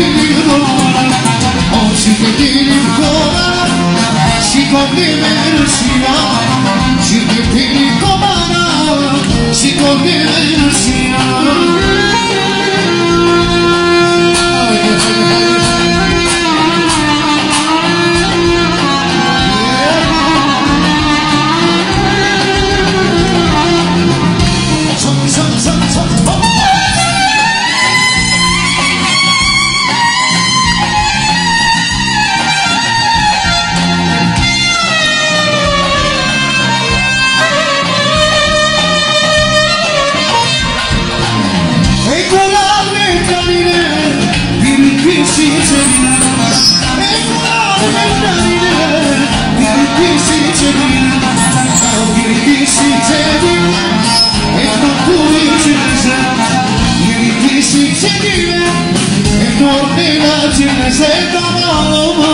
την ώρα Όσοι και την χώρα σηκώνει μέρος Take it back. If not, then I'll take my set of all over.